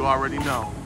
You already know.